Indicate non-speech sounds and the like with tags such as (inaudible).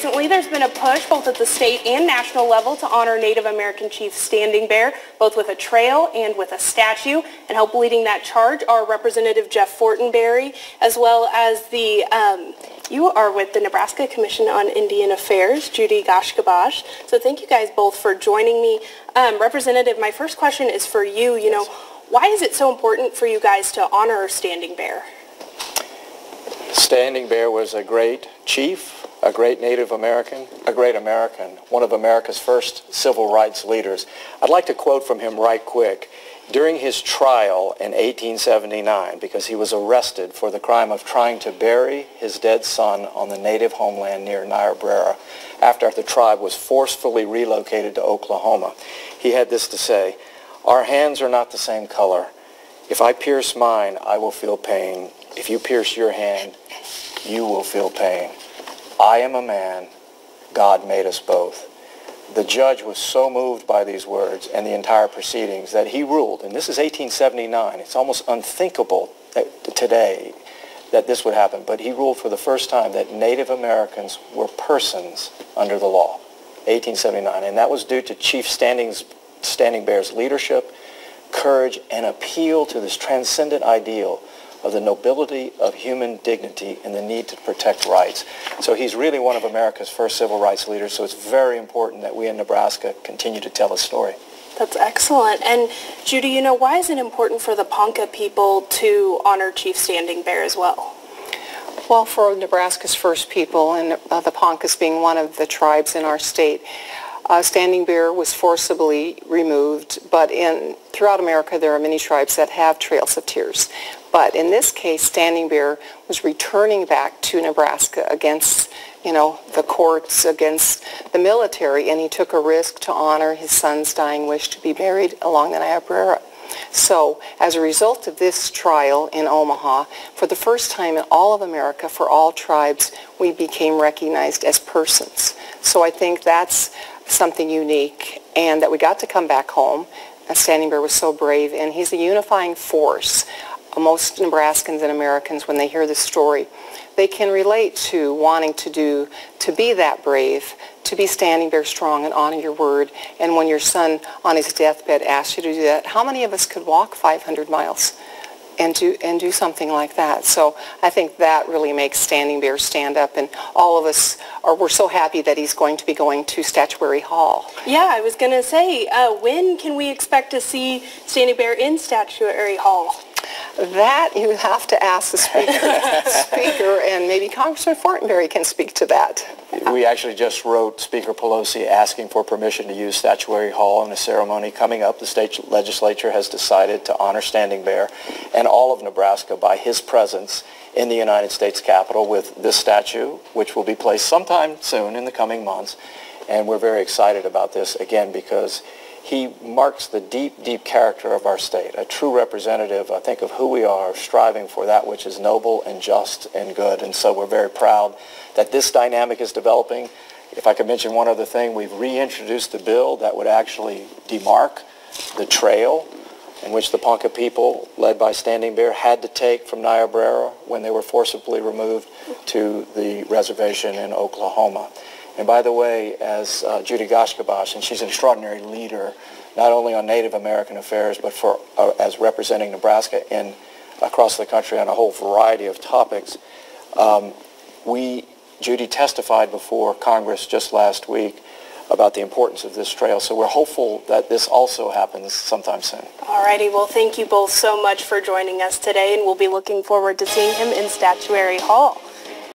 recently there's been a push both at the state and national level to honor Native American Chief Standing Bear, both with a trail and with a statue. And help leading that charge are Representative Jeff Fortenberry, as well as the, um, you are with the Nebraska Commission on Indian Affairs, Judy Gaiashkibos. So thank you guys both for joining me. Um, Representative, my first question is for you. You know, why is it so important for you guys to honor Standing Bear? Standing Bear was a great chief, a great Native American, a great American, one of America's first civil rights leaders. I'd like to quote from him right quick. During his trial in 1879, because he was arrested for the crime of trying to bury his dead son on the native homeland near Niobrara, after the tribe was forcefully relocated to Oklahoma, he had this to say, Our hands are not the same color. If I pierce mine, I will feel pain. If you pierce your hand, you will feel pain. I am a man. God made us both. The judge was so moved by these words and the entire proceedings that he ruled, and this is 1879. It's almost unthinkable today that this would happen, but he ruled for the first time that Native Americans were persons under the law, 1879, and that was due to Chief Standing's, Standing Bear's leadership, courage, and appeal to this transcendent ideal of the nobility of human dignity and the need to protect rights. So he's really one of America's first civil rights leaders, so it's very important that we in Nebraska continue to tell his story. That's excellent. And Judy, you know, why is it important for the Ponca people to honor Chief Standing Bear as well? Well, for Nebraska's first people, and uh, the Poncas being one of the tribes in our state, uh, Standing Bear was forcibly removed, but in throughout America there are many tribes that have trails of tears. But in this case, Standing Bear was returning back to Nebraska against, you know, the courts, against the military, and he took a risk to honor his son's dying wish to be buried along the Niobrara. So as a result of this trial in Omaha, for the first time in all of America, for all tribes, we became recognized as persons. So I think that's something unique and that we got to come back home. Standing Bear was so brave, and he's a unifying force most Nebraskans and Americans, when they hear this story, they can relate to wanting to do, to be that brave, to be standing bear strong and honor your word. And when your son on his deathbed asks you to do that, how many of us could walk 500 miles and do, and do something like that? So I think that really makes Standing Bear stand up. And all of us are, we're so happy that he's going to be going to Statuary Hall. Yeah, I was going to say, uh, when can we expect to see Standing Bear in Statuary Hall? That you have to ask the speaker, (laughs) speaker and maybe Congressman Fortenberry can speak to that. We actually just wrote Speaker Pelosi asking for permission to use Statuary Hall in a ceremony coming up. The state legislature has decided to honor Standing Bear and all of Nebraska by his presence in the United States Capitol with this statue, which will be placed sometime soon in the coming months. And we're very excited about this, again, because he marks the deep, deep character of our state, a true representative, I think, of who we are, striving for that which is noble and just and good. And so we're very proud that this dynamic is developing. If I could mention one other thing, we've reintroduced the bill that would actually demark the trail in which the Ponca people, led by Standing Bear, had to take from Niobrara when they were forcibly removed to the reservation in Oklahoma. And by the way, as uh, Judy Gaiashkibos, and she's an extraordinary leader, not only on Native American affairs, but for uh, as representing Nebraska in across the country on a whole variety of topics. Um, we, Judy testified before Congress just last week about the importance of this trail. So we're hopeful that this also happens sometime soon. All righty. Well, thank you both so much for joining us today, and we'll be looking forward to seeing him in Statuary Hall.